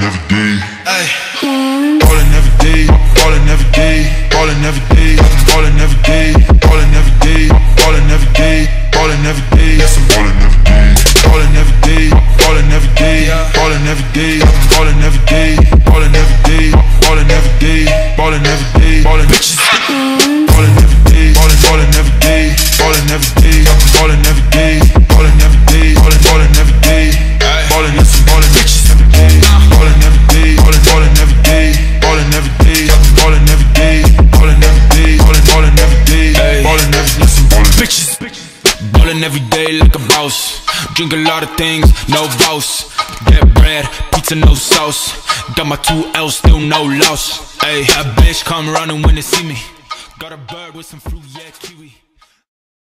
ballin' every day. Ay. Ballin' every day, ballin' every day, ballin' every day, ballin' every day, ballin' every day, ballin' every day, ballin' every day. Yes, I'm ballin' every day. Ballin' every day, ballin' every day, ballin' every day, ballin' every day, ballin' every day, Ballin' every day like a boss. Drink a lot of things, no boss. Get bread, pizza, no sauce. Got my two L's, still no loss. Ayy, a bitch come running when they see me. Got a bird with some fruit, yeah, kiwi.